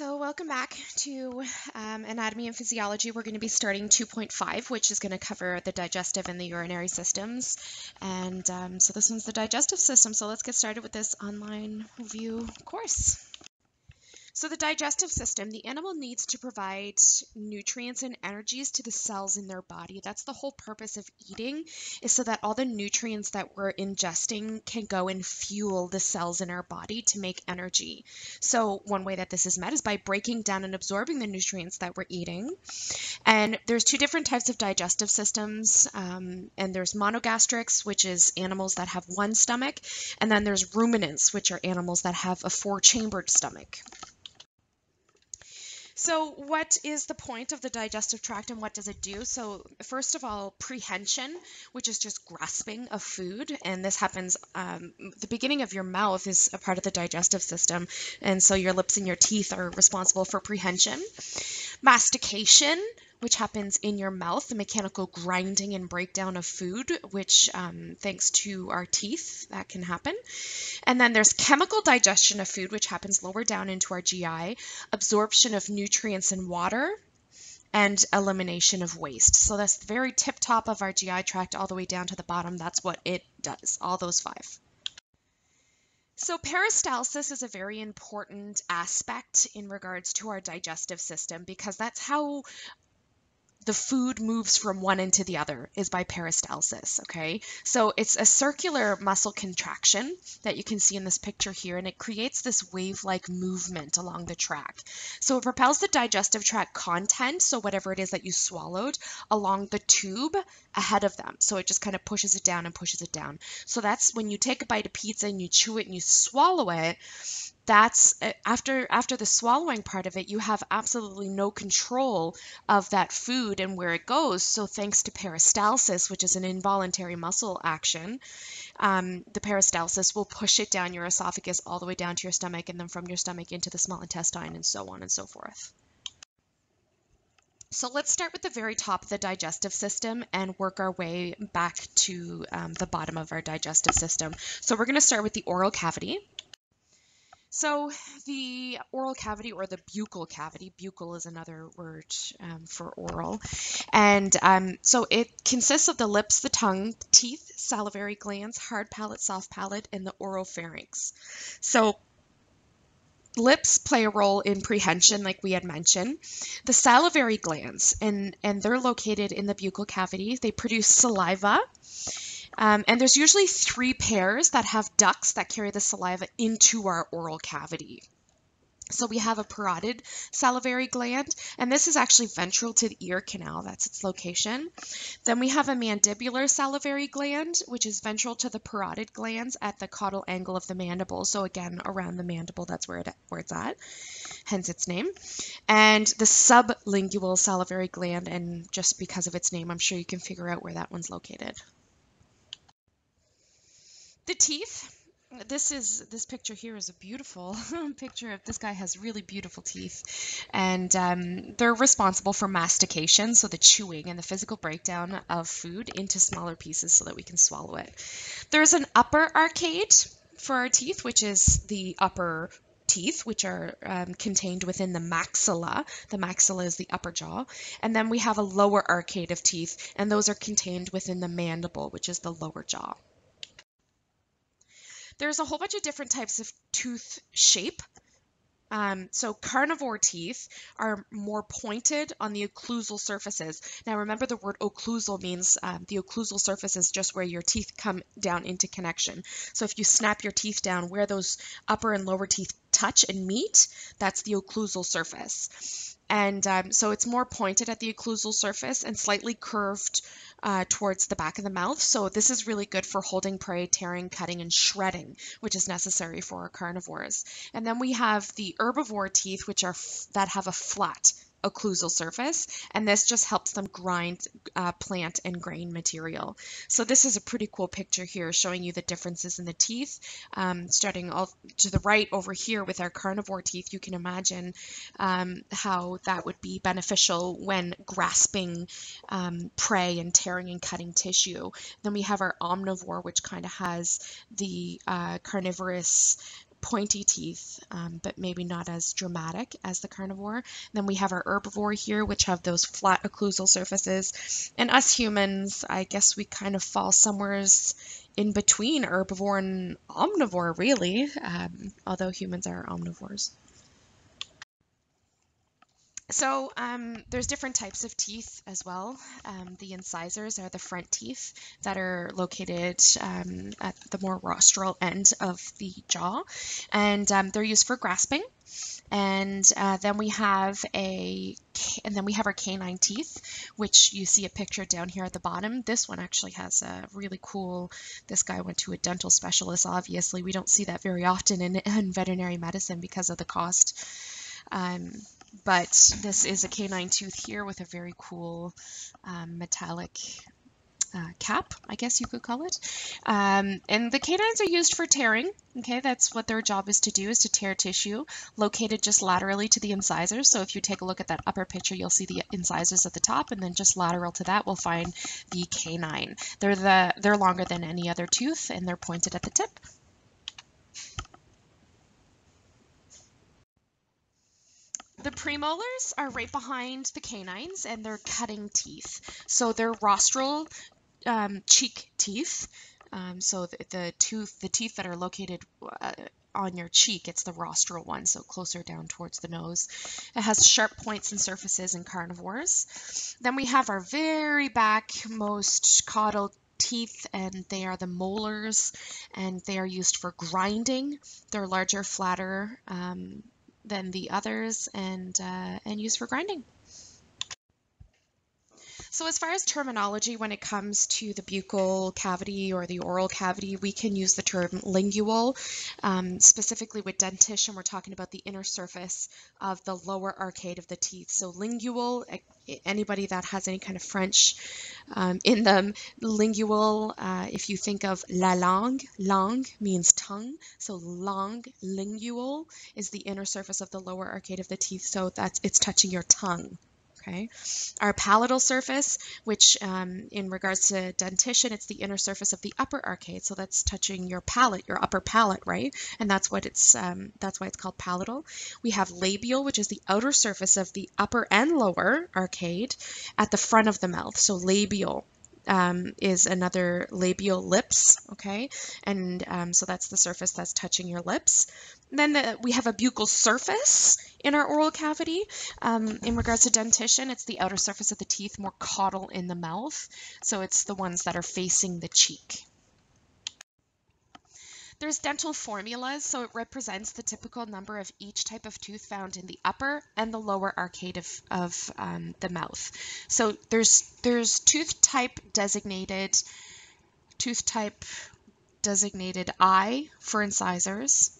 So welcome back to um, Anatomy and Physiology. We're going to be starting 2.5, which is going to cover the digestive and the urinary systems. And um, so this one's the digestive system. So let's get started with this online review course. So the digestive system, the animal needs to provide nutrients and energies to the cells in their body. That's the whole purpose of eating, is so that all the nutrients that we're ingesting can go and fuel the cells in our body to make energy. So one way that this is met is by breaking down and absorbing the nutrients that we're eating. And there's two different types of digestive systems, um, and there's monogastrics, which is animals that have one stomach, and then there's ruminants, which are animals that have a four-chambered stomach. So, what is the point of the digestive tract and what does it do? So, first of all, prehension, which is just grasping of food, and this happens. Um, the beginning of your mouth is a part of the digestive system, and so your lips and your teeth are responsible for prehension. Mastication, which happens in your mouth, the mechanical grinding and breakdown of food, which um, thanks to our teeth, that can happen. And then there's chemical digestion of food, which happens lower down into our GI, absorption of nutrients and water, and elimination of waste. So that's the very tip top of our GI tract all the way down to the bottom. That's what it does, all those five. So peristalsis is a very important aspect in regards to our digestive system because that's how the food moves from one end to the other is by peristalsis, okay? So it's a circular muscle contraction that you can see in this picture here, and it creates this wave-like movement along the track. So it propels the digestive tract content, so whatever it is that you swallowed, along the tube ahead of them. So it just kind of pushes it down and pushes it down. So that's when you take a bite of pizza and you chew it and you swallow it, that's uh, after after the swallowing part of it you have absolutely no control of that food and where it goes so thanks to peristalsis which is an involuntary muscle action um, the peristalsis will push it down your esophagus all the way down to your stomach and then from your stomach into the small intestine and so on and so forth so let's start with the very top of the digestive system and work our way back to um, the bottom of our digestive system. So we're going to start with the oral cavity. So the oral cavity or the buccal cavity, buccal is another word um, for oral, and um, so it consists of the lips, the tongue, teeth, salivary glands, hard palate, soft palate, and the oropharynx. So lips play a role in prehension like we had mentioned. The salivary glands and and they're located in the buccal cavity. They produce saliva um, and there's usually three pairs that have ducts that carry the saliva into our oral cavity. So we have a parotid salivary gland, and this is actually ventral to the ear canal. That's its location. Then we have a mandibular salivary gland, which is ventral to the parotid glands at the caudal angle of the mandible. So again, around the mandible, that's where, it, where it's at, hence its name. And the sublingual salivary gland, and just because of its name, I'm sure you can figure out where that one's located. The teeth. This is this picture here is a beautiful picture of this guy has really beautiful teeth, and um, they're responsible for mastication, so the chewing and the physical breakdown of food into smaller pieces so that we can swallow it. There's an upper arcade for our teeth, which is the upper teeth, which are um, contained within the maxilla. The maxilla is the upper jaw. And then we have a lower arcade of teeth, and those are contained within the mandible, which is the lower jaw. There's a whole bunch of different types of tooth shape. Um, so carnivore teeth are more pointed on the occlusal surfaces. Now remember the word occlusal means um, the occlusal surface is just where your teeth come down into connection. So if you snap your teeth down where those upper and lower teeth touch and meet, that's the occlusal surface. And um, so it's more pointed at the occlusal surface and slightly curved uh, towards the back of the mouth. So this is really good for holding prey, tearing, cutting, and shredding, which is necessary for carnivores. And then we have the herbivore teeth, which are that have a flat occlusal surface, and this just helps them grind uh, plant and grain material. So this is a pretty cool picture here showing you the differences in the teeth. Um, starting all to the right over here with our carnivore teeth, you can imagine um, how that would be beneficial when grasping um, prey and tearing and cutting tissue. Then we have our omnivore, which kind of has the uh, carnivorous pointy teeth, um, but maybe not as dramatic as the carnivore. Then we have our herbivore here, which have those flat occlusal surfaces. And us humans, I guess we kind of fall somewhere in between herbivore and omnivore, really, um, although humans are omnivores. So um, there's different types of teeth as well. Um, the incisors are the front teeth that are located um, at the more rostral end of the jaw, and um, they're used for grasping. And uh, then we have a, and then we have our canine teeth, which you see a picture down here at the bottom. This one actually has a really cool. This guy went to a dental specialist. Obviously, we don't see that very often in, in veterinary medicine because of the cost. Um, but this is a canine tooth here with a very cool um, metallic uh, cap, I guess you could call it. Um, and the canines are used for tearing. Okay, that's what their job is to do, is to tear tissue located just laterally to the incisors. So if you take a look at that upper picture, you'll see the incisors at the top, and then just lateral to that, we'll find the canine. They're the they're longer than any other tooth, and they're pointed at the tip. The premolars are right behind the canines and they're cutting teeth. So they're rostral um, cheek teeth. Um, so the, the, tooth, the teeth that are located uh, on your cheek, it's the rostral one, so closer down towards the nose. It has sharp points and surfaces in carnivores. Then we have our very back most caudal teeth and they are the molars and they are used for grinding. They're larger, flatter, um, than the others and, uh, and used for grinding. So as far as terminology, when it comes to the buccal cavity or the oral cavity, we can use the term lingual. Um, specifically with dentition, we're talking about the inner surface of the lower arcade of the teeth. So lingual, anybody that has any kind of French um, in them, lingual, uh, if you think of la langue, langue means tongue. So langue, lingual, is the inner surface of the lower arcade of the teeth. So that's it's touching your tongue. Okay, our palatal surface, which um, in regards to dentition, it's the inner surface of the upper arcade, so that's touching your palate, your upper palate, right? And that's what it's um, that's why it's called palatal. We have labial, which is the outer surface of the upper and lower arcade at the front of the mouth, so labial um, is another labial lips, okay? And um, so that's the surface that's touching your lips. then the, we have a buccal surface in our oral cavity. Um, in regards to dentition, it's the outer surface of the teeth, more caudal in the mouth. So it's the ones that are facing the cheek. There's dental formulas, so it represents the typical number of each type of tooth found in the upper and the lower arcade of, of um, the mouth. So there's there's tooth type designated, tooth type designated I for incisors,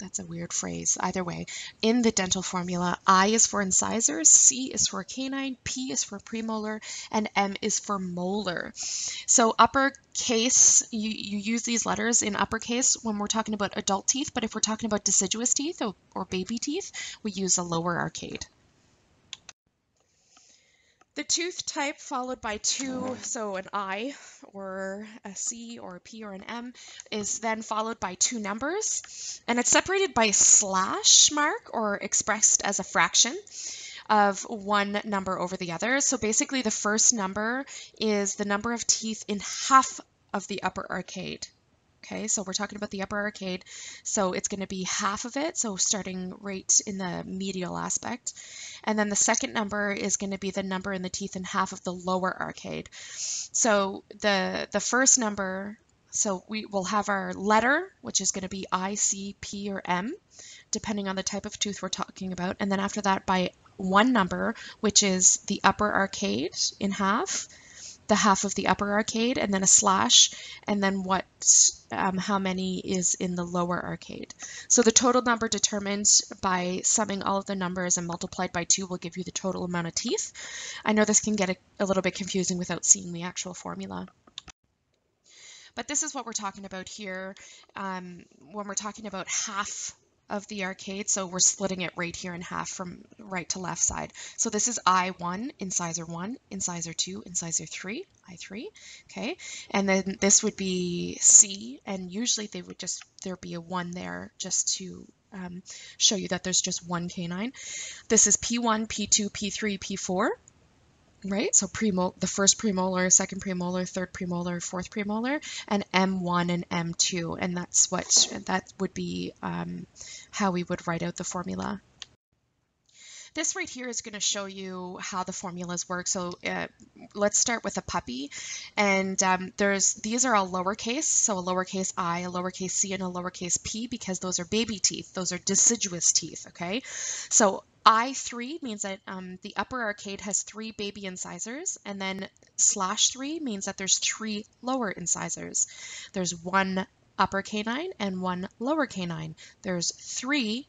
that's a weird phrase. Either way, in the dental formula, I is for incisors, C is for canine, P is for premolar, and M is for molar. So uppercase, you, you use these letters in uppercase when we're talking about adult teeth, but if we're talking about deciduous teeth or, or baby teeth, we use a lower arcade. The tooth type followed by two, so an I or a C or a P or an M, is then followed by two numbers, and it's separated by a slash mark or expressed as a fraction of one number over the other. So basically the first number is the number of teeth in half of the upper arcade. Okay, so we're talking about the upper arcade. So it's going to be half of it, so starting right in the medial aspect. And then the second number is going to be the number in the teeth in half of the lower arcade. So the, the first number, so we will have our letter, which is going to be I, C, P, or M, depending on the type of tooth we're talking about. And then after that, by one number, which is the upper arcade in half, the half of the upper arcade and then a slash and then what um, how many is in the lower arcade. So the total number determined by summing all of the numbers and multiplied by 2 will give you the total amount of teeth. I know this can get a, a little bit confusing without seeing the actual formula. But this is what we're talking about here um, when we're talking about half of the arcade. So we're splitting it right here in half from right to left side. So this is I1, incisor 1, incisor 2, incisor 3, I3, okay? And then this would be C, and usually they would just, there'd be a 1 there just to um, show you that there's just one canine. This is P1, P2, P3, P4 right? So premol the first premolar, second premolar, third premolar, fourth premolar, and M1 and M2, and that's what that would be um, how we would write out the formula. This right here is going to show you how the formulas work. So uh, let's start with a puppy. And um, there's these are all lowercase, so a lowercase i, a lowercase c, and a lowercase p because those are baby teeth. Those are deciduous teeth, okay? So I3 means that um, the upper arcade has three baby incisors, and then slash 3 means that there's three lower incisors. There's one upper canine and one lower canine. There's three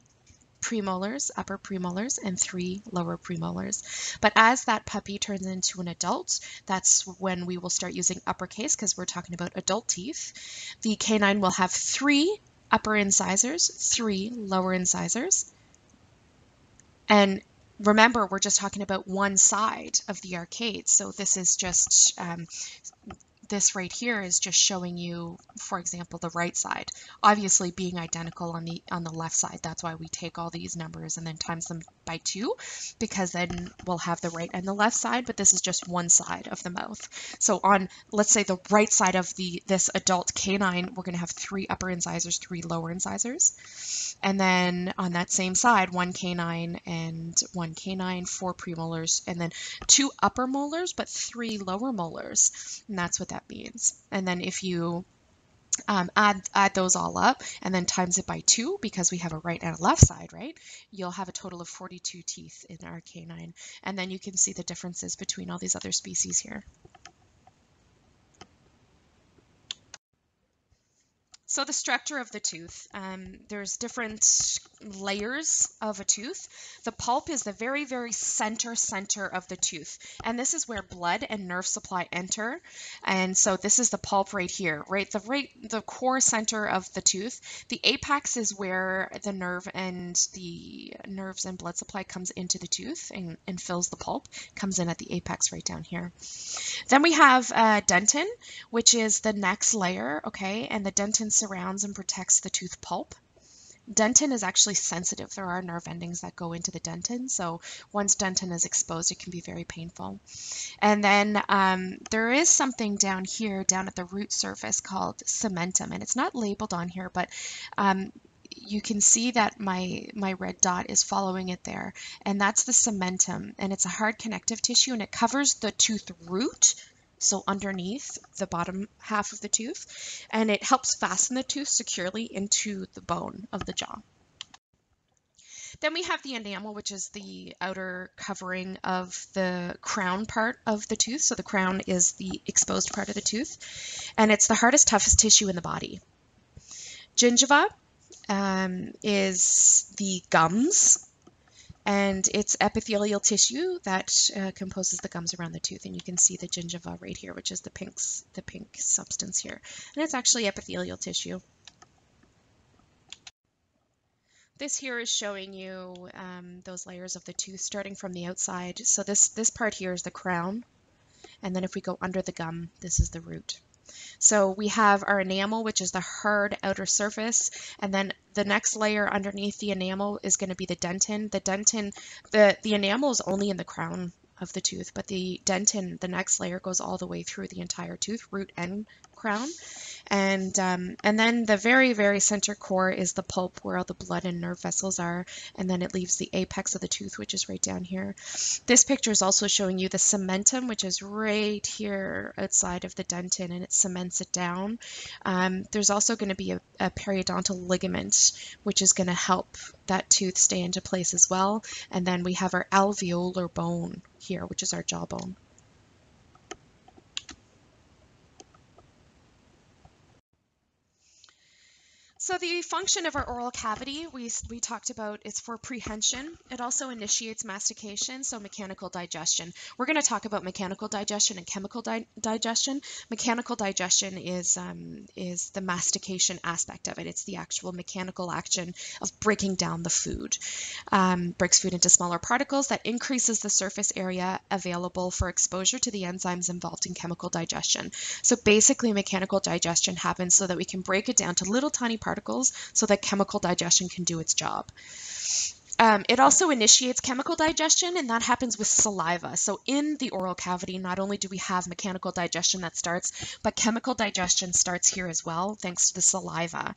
premolars, upper premolars, and three lower premolars. But as that puppy turns into an adult, that's when we will start using uppercase because we're talking about adult teeth. The canine will have three upper incisors, three lower incisors. And remember, we're just talking about one side of the arcade. So this is just um, this right here is just showing you, for example, the right side. Obviously being identical on the on the left side, that's why we take all these numbers and then times them by two, because then we'll have the right and the left side, but this is just one side of the mouth. So on, let's say the right side of the this adult canine, we're going to have three upper incisors, three lower incisors. And then on that same side, one canine and one canine, four premolars, and then two upper molars, but three lower molars. And that's what that that means. And then if you um, add, add those all up and then times it by two because we have a right and a left side, right? You'll have a total of 42 teeth in our canine. And then you can see the differences between all these other species here. So the structure of the tooth, um, there's different layers of a tooth. The pulp is the very, very center center of the tooth. And this is where blood and nerve supply enter. And so this is the pulp right here, right? The right the core center of the tooth. The apex is where the nerve and the nerves and blood supply comes into the tooth and, and fills the pulp, comes in at the apex right down here. Then we have uh, dentin, which is the next layer, okay? And the dentin surrounds and protects the tooth pulp. Dentin is actually sensitive. There are nerve endings that go into the dentin, so once dentin is exposed, it can be very painful. And then um, there is something down here, down at the root surface called cementum, and it's not labeled on here, but um, you can see that my my red dot is following it there and that's the cementum and it's a hard connective tissue and it covers the tooth root so underneath the bottom half of the tooth, and it helps fasten the tooth securely into the bone of the jaw. Then we have the enamel, which is the outer covering of the crown part of the tooth. So the crown is the exposed part of the tooth, and it's the hardest, toughest tissue in the body. Gingiva um, is the gums and it's epithelial tissue that uh, composes the gums around the tooth. And you can see the gingiva right here which is the pink the pink substance here. And it's actually epithelial tissue. This here is showing you um, those layers of the tooth starting from the outside. So this this part here is the crown. And then if we go under the gum this is the root. So we have our enamel, which is the hard outer surface, and then the next layer underneath the enamel is going to be the dentin. The dentin, the, the enamel is only in the crown of the tooth, but the dentin, the next layer, goes all the way through the entire tooth, root and crown. And, um, and then the very, very center core is the pulp where all the blood and nerve vessels are. And then it leaves the apex of the tooth, which is right down here. This picture is also showing you the cementum, which is right here outside of the dentin, and it cements it down. Um, there's also going to be a, a periodontal ligament, which is going to help that tooth stay into place as well. And then we have our alveolar bone here, which is our jawbone. So the function of our oral cavity, we, we talked about, is for prehension. It also initiates mastication, so mechanical digestion. We're going to talk about mechanical digestion and chemical di digestion. Mechanical digestion is um, is the mastication aspect of it. It's the actual mechanical action of breaking down the food. Um, breaks food into smaller particles that increases the surface area available for exposure to the enzymes involved in chemical digestion. So basically, mechanical digestion happens so that we can break it down to little tiny particles particles so that chemical digestion can do its job. Um, it also initiates chemical digestion, and that happens with saliva. So, in the oral cavity, not only do we have mechanical digestion that starts, but chemical digestion starts here as well, thanks to the saliva.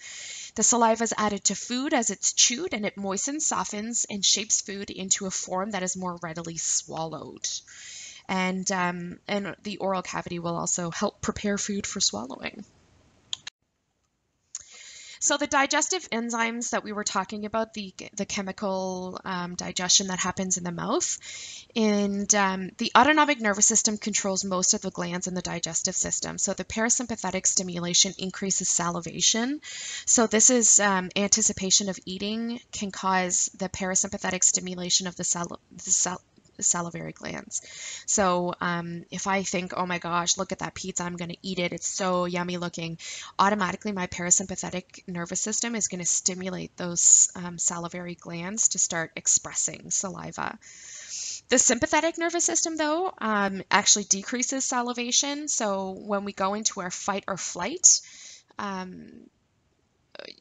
The saliva is added to food as it's chewed, and it moistens, softens, and shapes food into a form that is more readily swallowed. And, um, and the oral cavity will also help prepare food for swallowing. So the digestive enzymes that we were talking about, the, the chemical um, digestion that happens in the mouth, and um, the autonomic nervous system controls most of the glands in the digestive system. So the parasympathetic stimulation increases salivation. So this is um, anticipation of eating can cause the parasympathetic stimulation of the, sal the sal salivary glands. So um, if I think, oh my gosh, look at that pizza, I'm going to eat it, it's so yummy looking, automatically my parasympathetic nervous system is going to stimulate those um, salivary glands to start expressing saliva. The sympathetic nervous system, though, um, actually decreases salivation. So when we go into our fight or flight, um,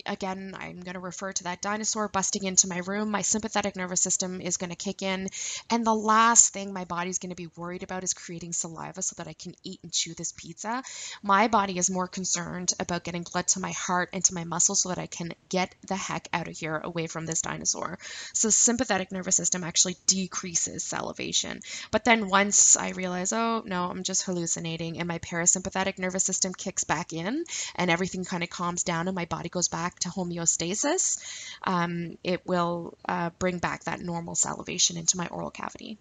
again, I'm going to refer to that dinosaur busting into my room. My sympathetic nervous system is going to kick in. And the last thing my body's going to be worried about is creating saliva so that I can eat and chew this pizza. My body is more concerned about getting blood to my heart and to my muscles so that I can get the heck out of here away from this dinosaur. So, sympathetic nervous system actually decreases salivation. But then once I realize, oh, no, I'm just hallucinating, and my parasympathetic nervous system kicks back in and everything kind of calms down and my body goes back to homeostasis, um, it will uh, bring back that normal salivation into my oral cavity.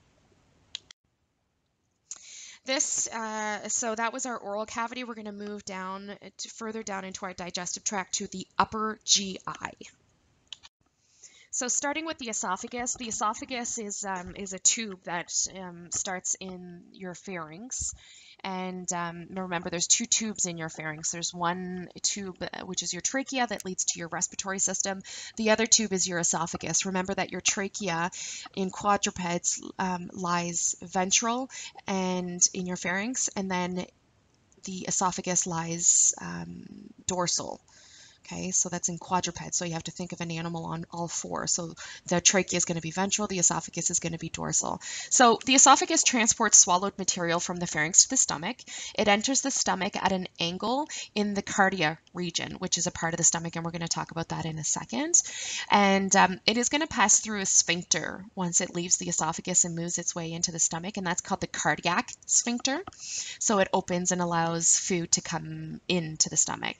This, uh, so that was our oral cavity. We're going to move down to further down into our digestive tract to the upper GI. So starting with the esophagus, the esophagus is um, is a tube that um, starts in your pharynx, and um, remember, there's two tubes in your pharynx. There's one tube, uh, which is your trachea, that leads to your respiratory system. The other tube is your esophagus. Remember that your trachea in quadrupeds um, lies ventral and in your pharynx, and then the esophagus lies um, dorsal. Okay, so that's in quadruped. So you have to think of an animal on all four. So the trachea is going to be ventral, the esophagus is going to be dorsal. So the esophagus transports swallowed material from the pharynx to the stomach. It enters the stomach at an angle in the cardia region, which is a part of the stomach, and we're going to talk about that in a second. And um, it is going to pass through a sphincter once it leaves the esophagus and moves its way into the stomach, and that's called the cardiac sphincter. So it opens and allows food to come into the stomach.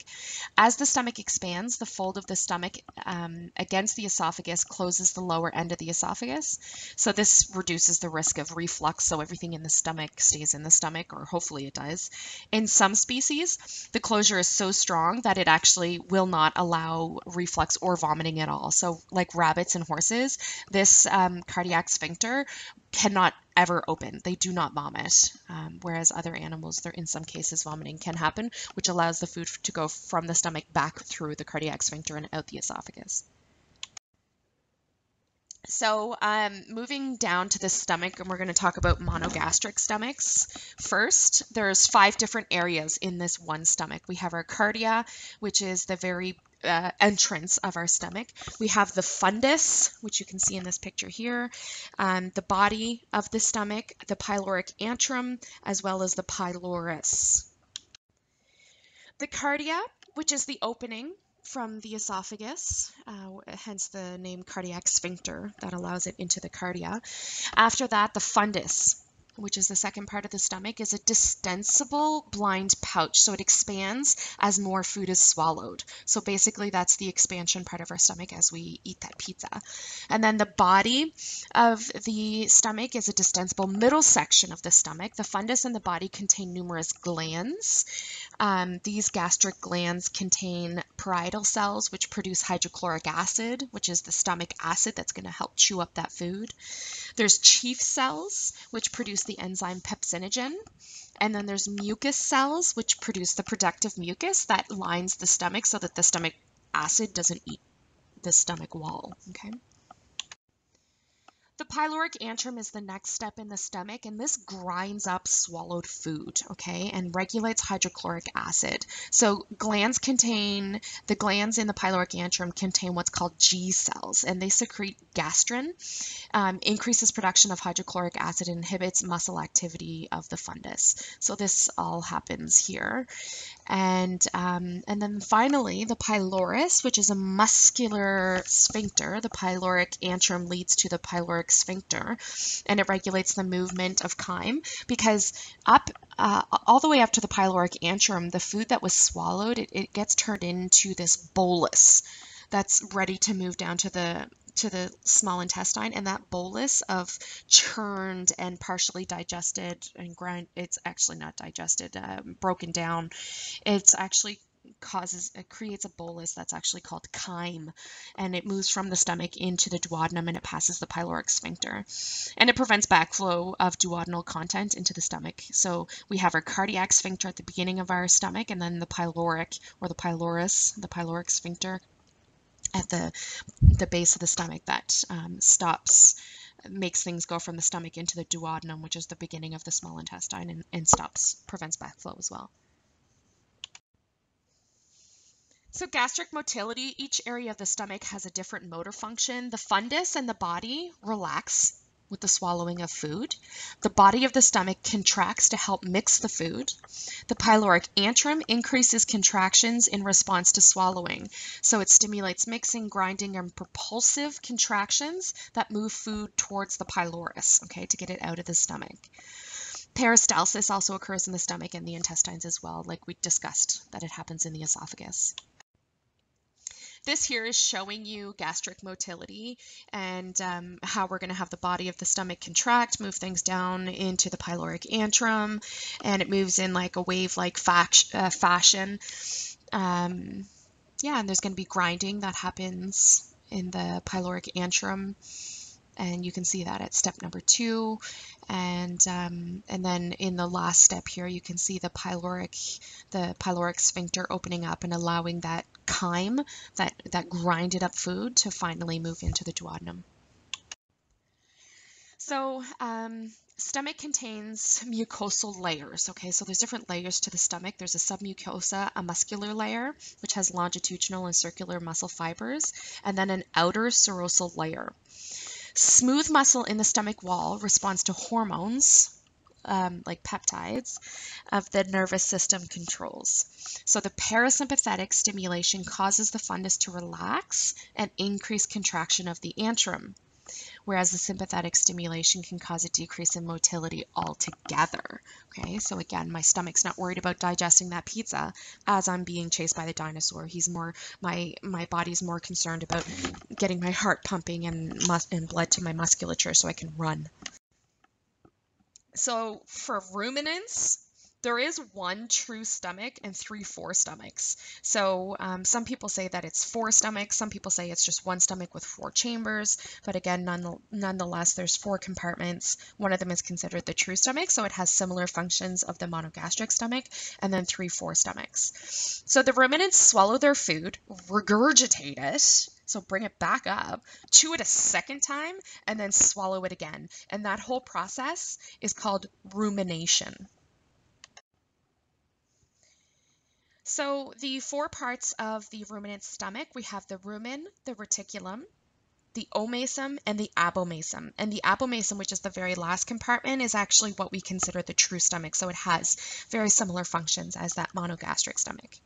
As the stomach expands, the fold of the stomach um, against the esophagus closes the lower end of the esophagus. So this reduces the risk of reflux, so everything in the stomach stays in the stomach, or hopefully it does. In some species, the closure is so strong that it actually will not allow reflux or vomiting at all. So like rabbits and horses, this um, cardiac sphincter cannot ever open. They do not vomit, um, whereas other animals, there in some cases vomiting can happen, which allows the food to go from the stomach back through the cardiac sphincter and out the esophagus. So, um, moving down to the stomach, and we're going to talk about monogastric stomachs. First, there's five different areas in this one stomach. We have our cardia, which is the very uh, entrance of our stomach. We have the fundus, which you can see in this picture here, um, the body of the stomach, the pyloric antrum, as well as the pylorus. The cardia, which is the opening from the esophagus, uh, hence the name cardiac sphincter that allows it into the cardia. After that, the fundus, which is the second part of the stomach, is a distensible blind pouch. So it expands as more food is swallowed. So basically, that's the expansion part of our stomach as we eat that pizza. And then the body of the stomach is a distensible middle section of the stomach. The fundus and the body contain numerous glands. Um, these gastric glands contain parietal cells, which produce hydrochloric acid, which is the stomach acid that's going to help chew up that food. There's chief cells, which produce the enzyme pepsinogen. And then there's mucus cells, which produce the productive mucus that lines the stomach so that the stomach acid doesn't eat the stomach wall. Okay. The pyloric antrum is the next step in the stomach, and this grinds up swallowed food, okay, and regulates hydrochloric acid. So glands contain, the glands in the pyloric antrum contain what's called G cells, and they secrete gastrin, um, increases production of hydrochloric acid, inhibits muscle activity of the fundus. So this all happens here. And, um, and then finally, the pylorus, which is a muscular sphincter. The pyloric antrum leads to the pyloric sphincter, and it regulates the movement of chyme because up uh, all the way up to the pyloric antrum, the food that was swallowed, it, it gets turned into this bolus that's ready to move down to the to the small intestine and that bolus of churned and partially digested and grind it's actually not digested um, broken down. It's actually causes it creates a bolus that's actually called chyme and it moves from the stomach into the duodenum and it passes the pyloric sphincter. And it prevents backflow of duodenal content into the stomach. So we have our cardiac sphincter at the beginning of our stomach and then the pyloric or the pylorus the pyloric sphincter at the the base of the stomach that um, stops makes things go from the stomach into the duodenum, which is the beginning of the small intestine, and, and stops prevents backflow as well. So gastric motility, each area of the stomach has a different motor function. The fundus and the body relax with the swallowing of food. The body of the stomach contracts to help mix the food. The pyloric antrum increases contractions in response to swallowing. So it stimulates mixing, grinding, and propulsive contractions that move food towards the pylorus, okay, to get it out of the stomach. Peristalsis also occurs in the stomach and the intestines as well, like we discussed that it happens in the esophagus. This here is showing you gastric motility and um, how we're going to have the body of the stomach contract, move things down into the pyloric antrum, and it moves in like a wave-like uh, fashion. Um, yeah, and there's going to be grinding that happens in the pyloric antrum and you can see that at step number two. And um, and then in the last step here you can see the pyloric the pyloric sphincter opening up and allowing that chyme that that grinded up food to finally move into the duodenum. So um, stomach contains mucosal layers okay? So there's different layers to the stomach. There's a submucosa a muscular layer which has longitudinal and circular muscle fibers and then an outer serosal layer Smooth muscle in the stomach wall responds to hormones, um, like peptides, of the nervous system controls. So the parasympathetic stimulation causes the fundus to relax and increase contraction of the antrum whereas the sympathetic stimulation can cause a decrease in motility altogether. Okay, so again, my stomach's not worried about digesting that pizza as I'm being chased by the dinosaur. He's more my my body's more concerned about getting my heart pumping and mus- and blood to my musculature so I can run. So for ruminants, there is one true stomach and three forestomachs. So um, some people say that it's four stomachs. Some people say it's just one stomach with four chambers. But again, none, nonetheless, there's four compartments. One of them is considered the true stomach, so it has similar functions of the monogastric stomach, and then three forestomachs. So the ruminants swallow their food, regurgitate it, so bring it back up, chew it a second time, and then swallow it again. And that whole process is called rumination. So the four parts of the ruminant stomach, we have the rumen, the reticulum, the omasum, and the abomasum. And the abomasum, which is the very last compartment, is actually what we consider the true stomach. So it has very similar functions as that monogastric stomach.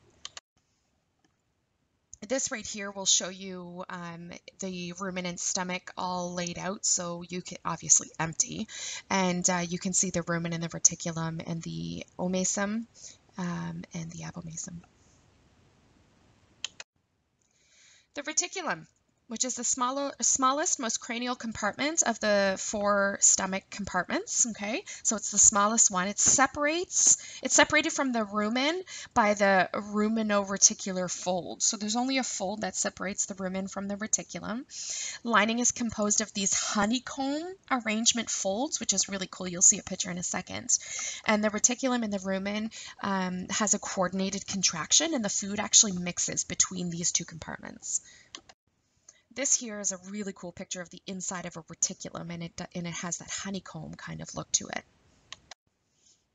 This right here will show you um, the ruminant stomach all laid out, so you can obviously empty, and uh, you can see the rumen and the reticulum and the omasum um, and the apple abomasum. The reticulum. Which is the smaller, smallest, most cranial compartment of the four stomach compartments. Okay, so it's the smallest one. It separates. It's separated from the rumen by the rumenoreticular fold. So there's only a fold that separates the rumen from the reticulum. Lining is composed of these honeycomb arrangement folds, which is really cool. You'll see a picture in a second. And the reticulum in the rumen um, has a coordinated contraction, and the food actually mixes between these two compartments. This here is a really cool picture of the inside of a reticulum and it, and it has that honeycomb kind of look to it.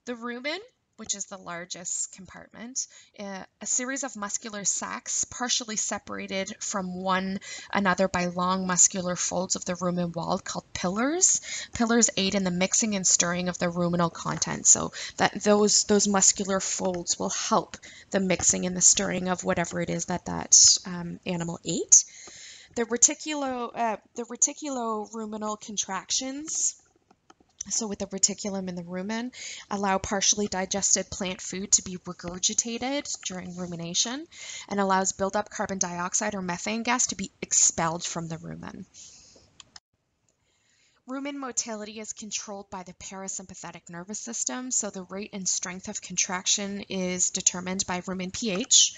The rumen, which is the largest compartment, uh, a series of muscular sacs partially separated from one another by long muscular folds of the rumen wall called pillars. Pillars aid in the mixing and stirring of the ruminal content, so that those those muscular folds will help the mixing and the stirring of whatever it is that that um, animal ate. The reticulo, uh, the reticuloruminal contractions, so with the reticulum and the rumen, allow partially digested plant food to be regurgitated during rumination and allows buildup carbon dioxide or methane gas to be expelled from the rumen. Rumen motility is controlled by the parasympathetic nervous system, so the rate and strength of contraction is determined by rumen pH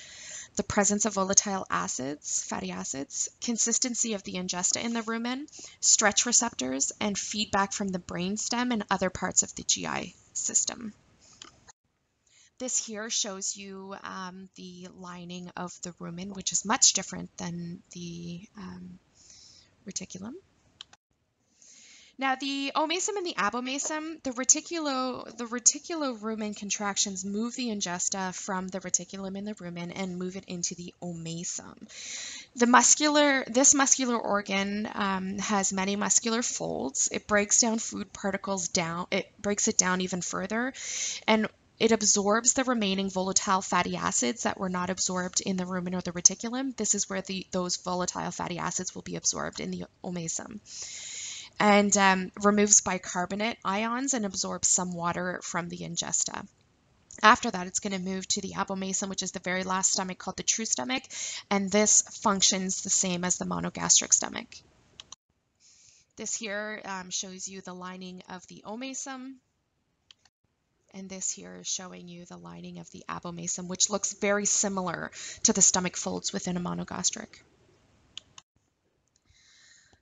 the presence of volatile acids, fatty acids, consistency of the ingesta in the rumen, stretch receptors, and feedback from the brainstem and other parts of the GI system. This here shows you um, the lining of the rumen, which is much different than the um, reticulum. Now the omasum and the abomasum, the reticulo the reticulorumen contractions move the ingesta from the reticulum in the rumen and move it into the omasum. The muscular this muscular organ um, has many muscular folds. It breaks down food particles down. It breaks it down even further, and it absorbs the remaining volatile fatty acids that were not absorbed in the rumen or the reticulum. This is where the those volatile fatty acids will be absorbed in the omasum and um, removes bicarbonate ions and absorbs some water from the ingesta. After that, it's going to move to the abomasum, which is the very last stomach called the true stomach, and this functions the same as the monogastric stomach. This here um, shows you the lining of the omasum, and this here is showing you the lining of the abomasum, which looks very similar to the stomach folds within a monogastric.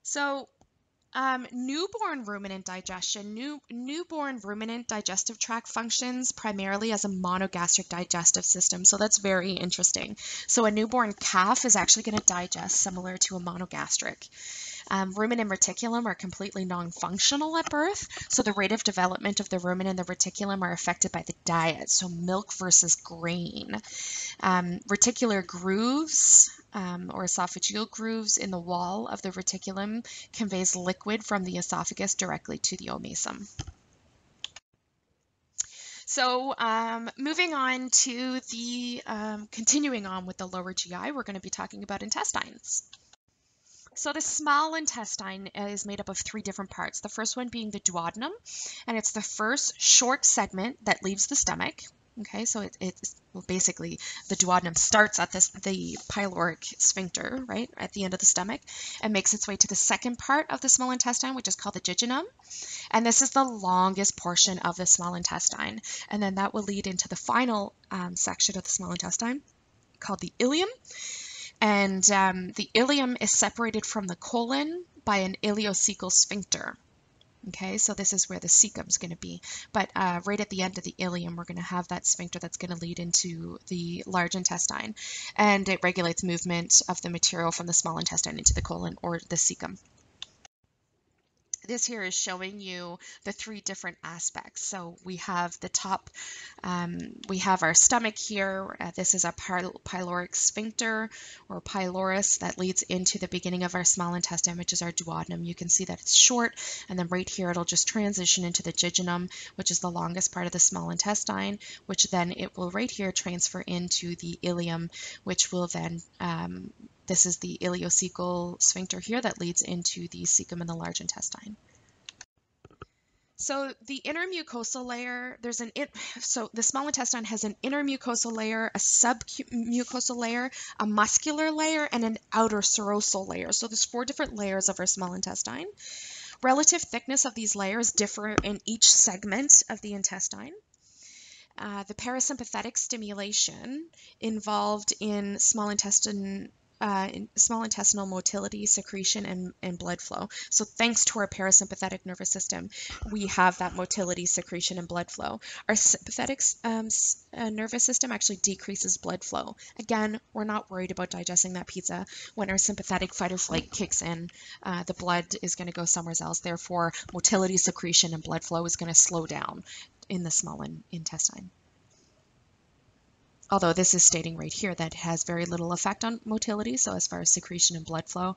So um, newborn ruminant digestion. New, newborn ruminant digestive tract functions primarily as a monogastric digestive system, so that's very interesting. So a newborn calf is actually going to digest similar to a monogastric. Um, rumen and reticulum are completely non-functional at birth, so the rate of development of the rumen and the reticulum are affected by the diet, so milk versus grain. Um, reticular grooves um, or esophageal grooves in the wall of the reticulum conveys liquid from the esophagus directly to the omasum. So um, moving on to the, um, continuing on with the lower GI, we're going to be talking about intestines. So the small intestine is made up of three different parts. The first one being the duodenum, and it's the first short segment that leaves the stomach. Okay, so it, it's well, basically the duodenum starts at this the pyloric sphincter, right, at the end of the stomach, and makes its way to the second part of the small intestine, which is called the jejunum. And this is the longest portion of the small intestine. And then that will lead into the final um, section of the small intestine called the ileum. And um, the ileum is separated from the colon by an ileocecal sphincter. Okay, so this is where the cecum is going to be. But uh, right at the end of the ileum, we're going to have that sphincter that's going to lead into the large intestine. And it regulates movement of the material from the small intestine into the colon or the cecum this here is showing you the three different aspects. So we have the top, um, we have our stomach here. Uh, this is a pyl pyloric sphincter or pylorus that leads into the beginning of our small intestine, which is our duodenum. You can see that it's short, and then right here it'll just transition into the jejunum, which is the longest part of the small intestine, which then it will right here transfer into the ileum, which will then um, this is the ileocecal sphincter here that leads into the cecum in the large intestine. So the inner mucosal layer, there's an it, so the small intestine has an inner mucosal layer, a submucosal layer, a muscular layer, and an outer serosal layer. So there's four different layers of our small intestine. Relative thickness of these layers differ in each segment of the intestine. Uh, the parasympathetic stimulation involved in small intestine uh, small intestinal motility, secretion, and, and blood flow. So thanks to our parasympathetic nervous system, we have that motility, secretion, and blood flow. Our sympathetic um, uh, nervous system actually decreases blood flow. Again, we're not worried about digesting that pizza. When our sympathetic fight or flight kicks in, uh, the blood is going to go somewhere else. Therefore, motility, secretion, and blood flow is going to slow down in the small in intestine although this is stating right here that it has very little effect on motility. So as far as secretion and blood flow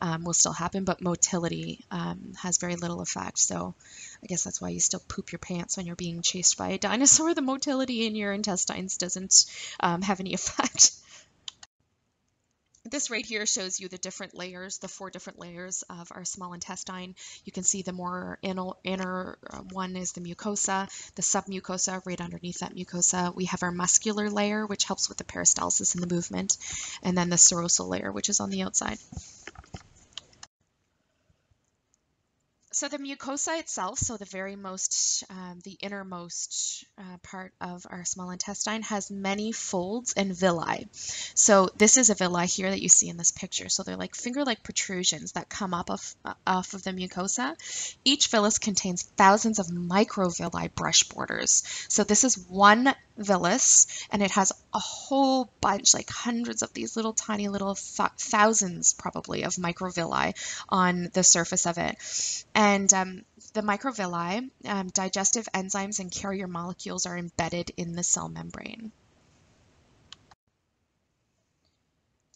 um, will still happen, but motility um, has very little effect. So I guess that's why you still poop your pants when you're being chased by a dinosaur. The motility in your intestines doesn't um, have any effect this right here shows you the different layers, the four different layers of our small intestine. You can see the more inner, inner uh, one is the mucosa, the submucosa right underneath that mucosa. We have our muscular layer, which helps with the peristalsis and the movement, and then the serosal layer, which is on the outside. So the mucosa itself, so the very most, um, the innermost uh, part of our small intestine has many folds and villi. So this is a villi here that you see in this picture. So they're like finger-like protrusions that come up off, uh, off of the mucosa. Each villus contains thousands of microvilli brush borders. So this is one villus and it has a whole bunch, like hundreds of these little tiny little th thousands probably of microvilli on the surface of it. And um, the microvilli, um, digestive enzymes and carrier molecules are embedded in the cell membrane.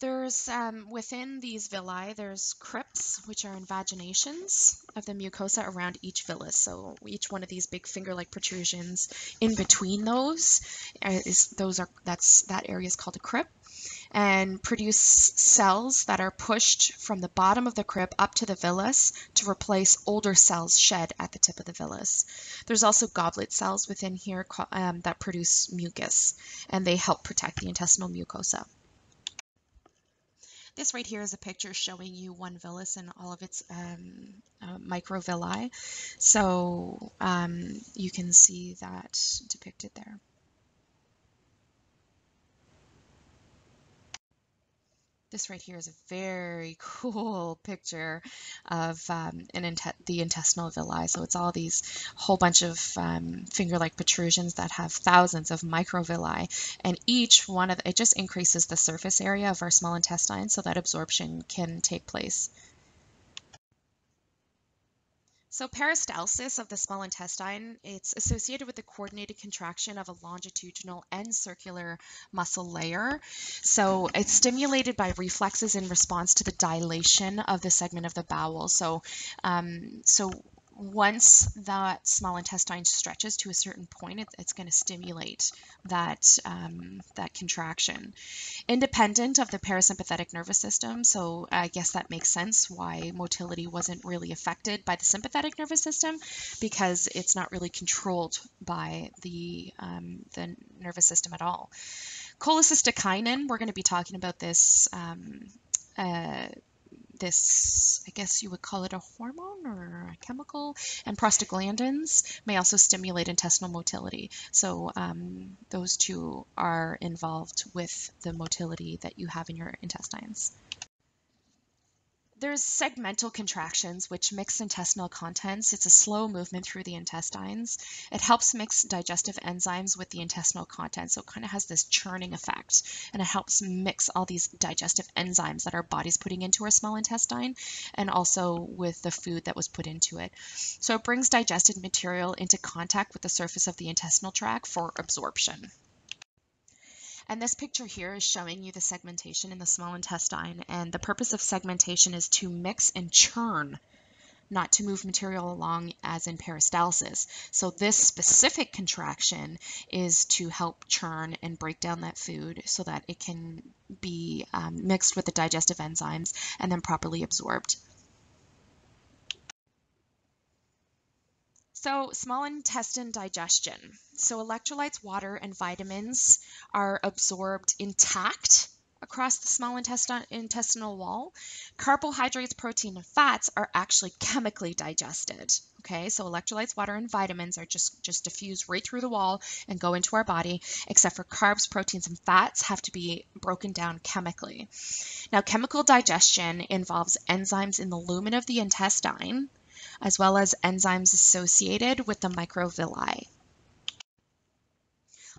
There's um, within these villi, there's crypts, which are invaginations of the mucosa around each villus. So each one of these big finger-like protrusions, in between those, is those are that's that area is called a crypt, and produce cells that are pushed from the bottom of the crypt up to the villus to replace older cells shed at the tip of the villus. There's also goblet cells within here um, that produce mucus, and they help protect the intestinal mucosa. This right here is a picture showing you one villus and all of its um, uh, microvilli. So um, you can see that depicted there. This right here is a very cool picture of um, an the intestinal villi. So it's all these whole bunch of um, finger-like protrusions that have thousands of microvilli, and each one of it just increases the surface area of our small intestine so that absorption can take place. So peristalsis of the small intestine, it's associated with the coordinated contraction of a longitudinal and circular muscle layer. So it's stimulated by reflexes in response to the dilation of the segment of the bowel. So, um, so once that small intestine stretches to a certain point, it, it's going to stimulate that um, that contraction, independent of the parasympathetic nervous system. So I guess that makes sense why motility wasn't really affected by the sympathetic nervous system, because it's not really controlled by the um, the nervous system at all. Cholecystokinin, we're going to be talking about this um, uh, this, I guess you would call it a hormone or a chemical, and prostaglandins may also stimulate intestinal motility. So um, those two are involved with the motility that you have in your intestines. There's segmental contractions, which mix intestinal contents. It's a slow movement through the intestines. It helps mix digestive enzymes with the intestinal contents, so it kind of has this churning effect, and it helps mix all these digestive enzymes that our body's putting into our small intestine, and also with the food that was put into it. So it brings digested material into contact with the surface of the intestinal tract for absorption. And this picture here is showing you the segmentation in the small intestine. And the purpose of segmentation is to mix and churn, not to move material along as in peristalsis. So this specific contraction is to help churn and break down that food so that it can be um, mixed with the digestive enzymes and then properly absorbed. So, small intestine digestion. So, electrolytes, water, and vitamins are absorbed intact across the small intestinal wall. Carbohydrates, protein, and fats are actually chemically digested. Okay, so electrolytes, water, and vitamins are just, just diffused right through the wall and go into our body, except for carbs, proteins, and fats have to be broken down chemically. Now, chemical digestion involves enzymes in the lumen of the intestine, as well as enzymes associated with the microvilli.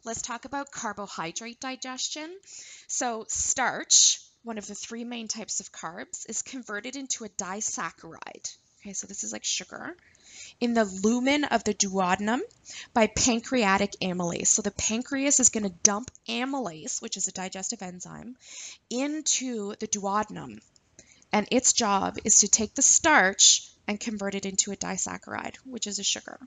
Let's talk about carbohydrate digestion. So, starch, one of the three main types of carbs, is converted into a disaccharide. Okay, so this is like sugar in the lumen of the duodenum by pancreatic amylase. So the pancreas is going to dump amylase, which is a digestive enzyme, into the duodenum. And its job is to take the starch and convert it into a disaccharide, which is a sugar.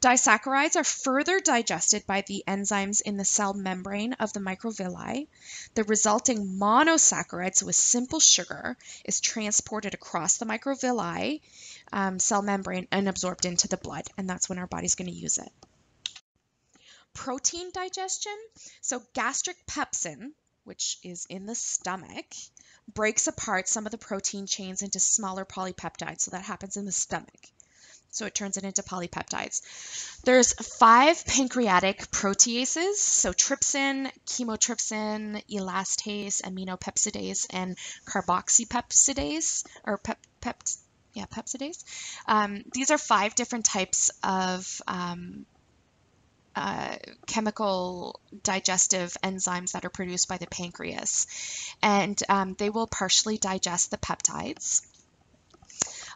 Disaccharides are further digested by the enzymes in the cell membrane of the microvilli. The resulting monosaccharide, so a simple sugar, is transported across the microvilli um, cell membrane and absorbed into the blood, and that's when our body's going to use it. Protein digestion, so gastric pepsin, which is in the stomach, breaks apart some of the protein chains into smaller polypeptides. So that happens in the stomach so it turns it into polypeptides. There's five pancreatic proteases, so trypsin, chymotrypsin, elastase, aminopeptidase, and carboxypeptidase, or pep, pep yeah, peptidase. Um, these are five different types of um, uh, chemical digestive enzymes that are produced by the pancreas, and um, they will partially digest the peptides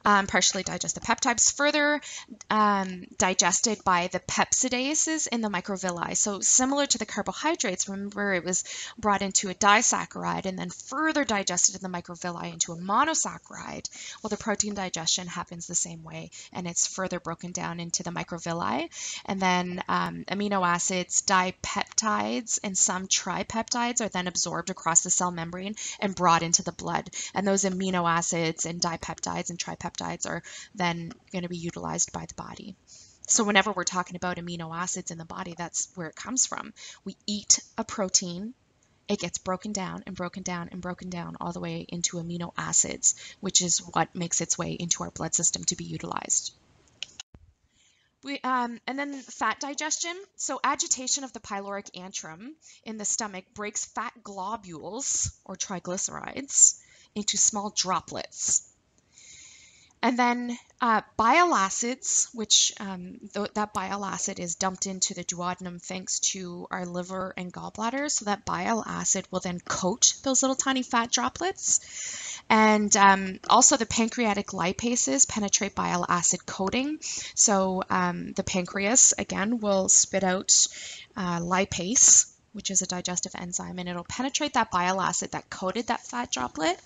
um, partially digest the peptides, further um, digested by the peptidases in the microvilli. So similar to the carbohydrates, remember it was brought into a disaccharide and then further digested in the microvilli into a monosaccharide. Well, the protein digestion happens the same way, and it's further broken down into the microvilli. And then um, amino acids, dipeptides, and some tripeptides are then absorbed across the cell membrane and brought into the blood. And those amino acids and dipeptides and tripeptides peptides are then going to be utilized by the body. So whenever we're talking about amino acids in the body, that's where it comes from. We eat a protein, it gets broken down and broken down and broken down all the way into amino acids, which is what makes its way into our blood system to be utilized. We, um, and then fat digestion. So agitation of the pyloric antrum in the stomach breaks fat globules or triglycerides into small droplets. And then uh, bile acids, which um, th- that bile acid is dumped into the duodenum thanks to our liver and gallbladder. So that bile acid will then coat those little tiny fat droplets. And um, also the pancreatic lipases penetrate bile acid coating. So um, the pancreas, again, will spit out uh, lipase, which is a digestive enzyme, and it'll penetrate that bile acid that coated that fat droplet,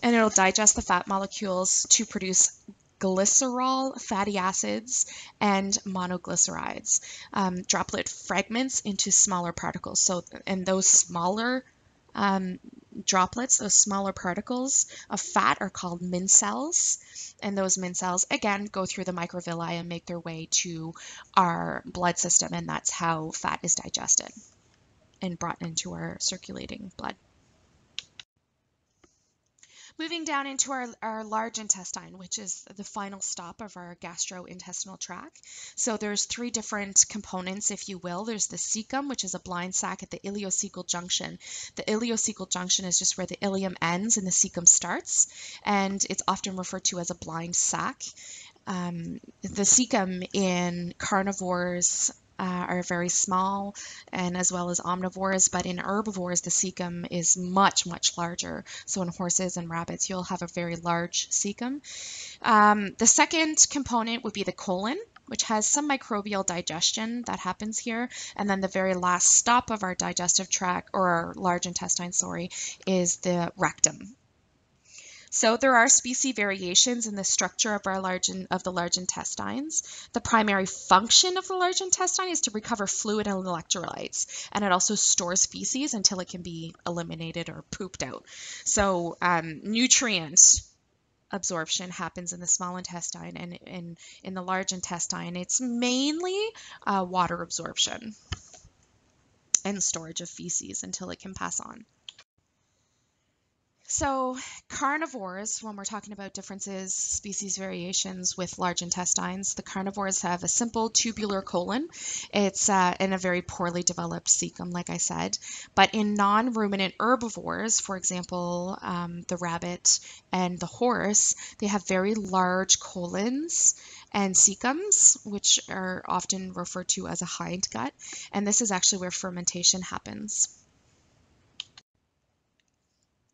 and it'll digest the fat molecules to produce glycerol fatty acids and monoglycerides, um, droplet fragments into smaller particles. So, and those smaller um, droplets, those smaller particles of fat are called micelles. And those micelles, again, go through the microvilli and make their way to our blood system, and that's how fat is digested and brought into our circulating blood. Moving down into our, our large intestine, which is the final stop of our gastrointestinal tract. So there's three different components, if you will. There's the cecum, which is a blind sac at the ileocecal junction. The ileocecal junction is just where the ileum ends and the cecum starts, and it's often referred to as a blind sac. Um, the cecum in carnivores uh, are very small and as well as omnivores, but in herbivores, the cecum is much, much larger. So in horses and rabbits, you'll have a very large cecum. Um, the second component would be the colon, which has some microbial digestion that happens here. And then the very last stop of our digestive tract, or our large intestine, sorry, is the rectum. So there are species variations in the structure of our large of the large intestines. The primary function of the large intestine is to recover fluid and electrolytes, and it also stores feces until it can be eliminated or pooped out. So um, nutrients absorption happens in the small intestine and in, in the large intestine, it's mainly uh, water absorption and storage of feces until it can pass on. So, carnivores, when we're talking about differences, species variations with large intestines, the carnivores have a simple tubular colon. It's uh, in a very poorly developed cecum, like I said. But in non ruminant herbivores, for example, um, the rabbit and the horse, they have very large colons and cecums, which are often referred to as a hindgut. And this is actually where fermentation happens.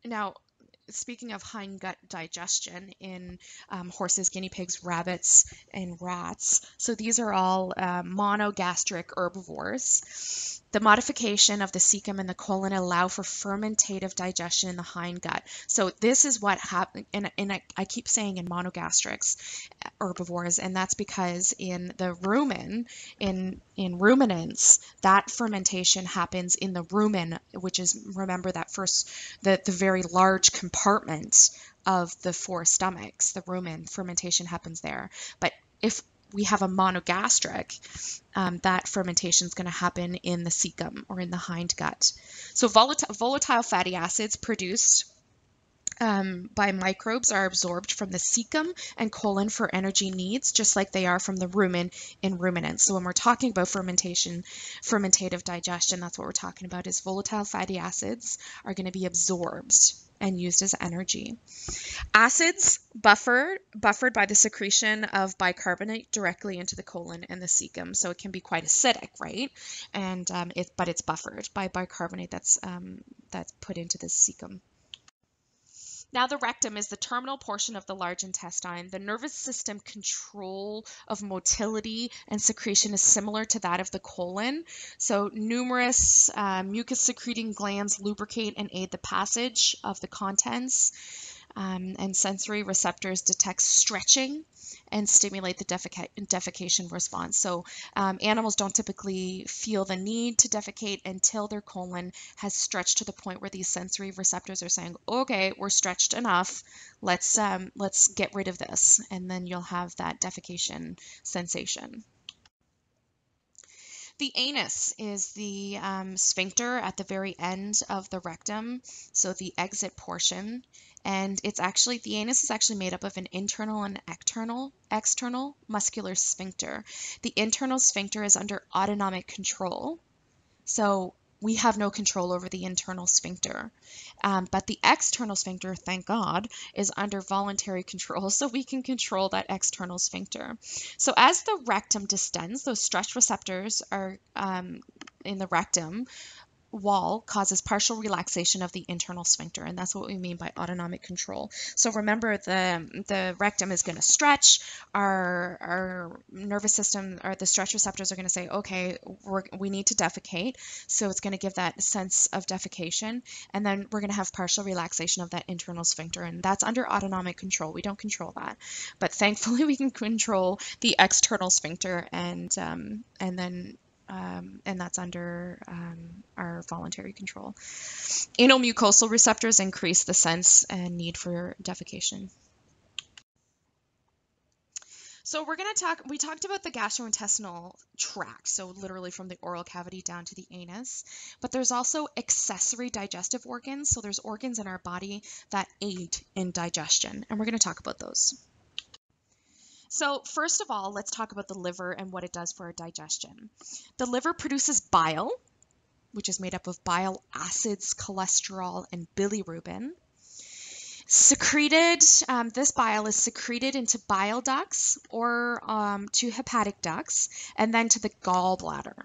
Now, speaking of hindgut digestion in um, horses, guinea pigs, rabbits, and rats, so these are all uh, monogastric herbivores. The modification of the cecum and the colon allow for fermentative digestion in the hindgut. So this is what happens, and, and I, I, keep saying in monogastrics herbivores, and that's because in the rumen, in in ruminants, that fermentation happens in the rumen, which is remember that first the the very large compartment of the four stomachs, the rumen fermentation happens there. But if we have a monogastric, um, that fermentation is going to happen in the cecum or in the hindgut. So volatile, volatile fatty acids produced um, by microbes are absorbed from the cecum and colon for energy needs, just like they are from the rumen in ruminants. So when we're talking about fermentation, fermentative digestion, that's what we're talking about is volatile fatty acids are going to be absorbed and used as energy. Acids buffered buffered by the secretion of bicarbonate directly into the colon and the cecum, so it can be quite acidic, right? And um, it but it's buffered by bicarbonate that's um, that's put into the cecum. Now, the rectum is the terminal portion of the large intestine. The nervous system control of motility and secretion is similar to that of the colon. So, numerous uh, mucus secreting glands lubricate and aid the passage of the contents. Um, and sensory receptors detect stretching and stimulate the defeca- defecation response. So um, animals don't typically feel the need to defecate until their colon has stretched to the point where these sensory receptors are saying, "Okay, we're stretched enough. Let's um, let's get rid of this," and then you'll have that defecation sensation. The anus is the um, sphincter at the very end of the rectum, so the exit portion. And it's actually, the anus is actually made up of an internal and external, external muscular sphincter. The internal sphincter is under autonomic control. So we have no control over the internal sphincter. Um, but the external sphincter, thank God, is under voluntary control, so we can control that external sphincter. So as the rectum distends, those stretch receptors are um, in the rectum wall causes partial relaxation of the internal sphincter, and that's what we mean by autonomic control. So remember, the the rectum is going to stretch. Our our nervous system or the stretch receptors are going to say, okay, we're, we need to defecate. So it's going to give that sense of defecation, and then we're going to have partial relaxation of that internal sphincter, and that's under autonomic control. We don't control that, but thankfully we can control the external sphincter, and um, and then um, and that's under um, our voluntary control. Anal mucosal receptors increase the sense and need for defecation. So we're going to talk, we talked about the gastrointestinal tract, so literally from the oral cavity down to the anus, but there's also accessory digestive organs. So there's organs in our body that aid in digestion, and we're going to talk about those. So, first of all, let's talk about the liver and what it does for our digestion. The liver produces bile, which is made up of bile acids, cholesterol, and bilirubin. Secreted, um, this bile is secreted into bile ducts or um, to hepatic ducts and then to the gallbladder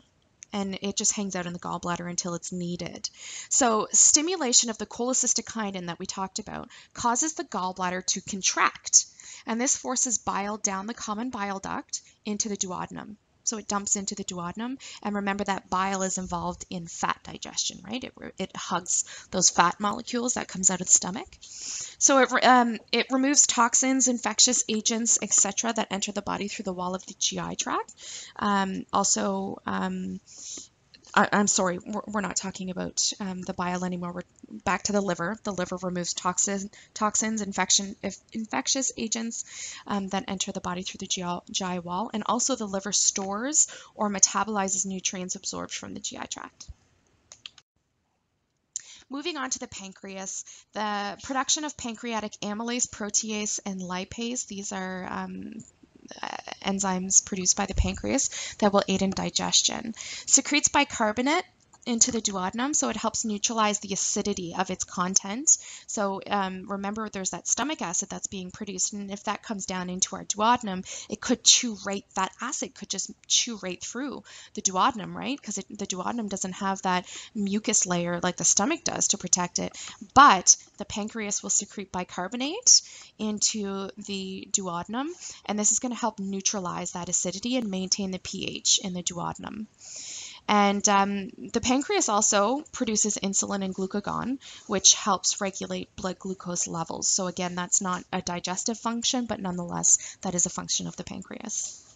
and it just hangs out in the gallbladder until it's needed. So, stimulation of the cholecystokinin that we talked about causes the gallbladder to contract and this forces bile down the common bile duct into the duodenum. So it dumps into the duodenum. And remember that bile is involved in fat digestion, right? It, it hugs those fat molecules that comes out of the stomach. So it, um, it removes toxins, infectious agents, etc. that enter the body through the wall of the GI tract. Um, also, um, I, am sorry, we're, we're, not talking about um, the bile anymore. We're back to the liver. The liver removes toxin, toxins, infection, if, infectious agents um, that enter the body through the GI, GI wall, and also the liver stores or metabolizes nutrients absorbed from the GI tract. Moving on to the pancreas, the production of pancreatic amylase, protease, and lipase. These are um, uh, enzymes produced by the pancreas that will aid in digestion. Secretes bicarbonate into the duodenum, so it helps neutralize the acidity of its content. So um, remember, there's that stomach acid that's being produced, and if that comes down into our duodenum, it could chew right, that acid could just chew right through the duodenum, right? Because the duodenum doesn't have that mucus layer like the stomach does to protect it. But the pancreas will secrete bicarbonate into the duodenum, and this is going to help neutralize that acidity and maintain the pH in the duodenum. And um, the pancreas also produces insulin and glucagon, which helps regulate blood glucose levels. So again, that's not a digestive function, but nonetheless, that is a function of the pancreas.